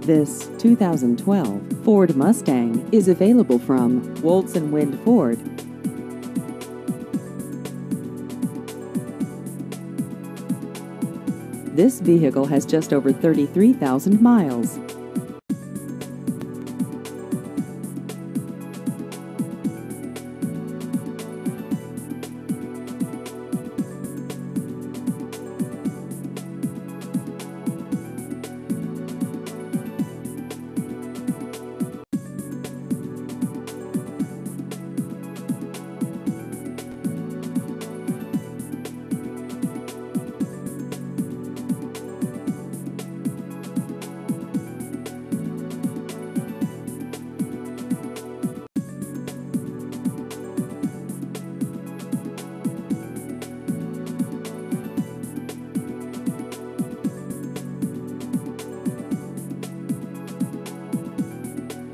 This 2012 Ford Mustang is available from Woltz and Wind Ford. This vehicle has just over 33,000 miles.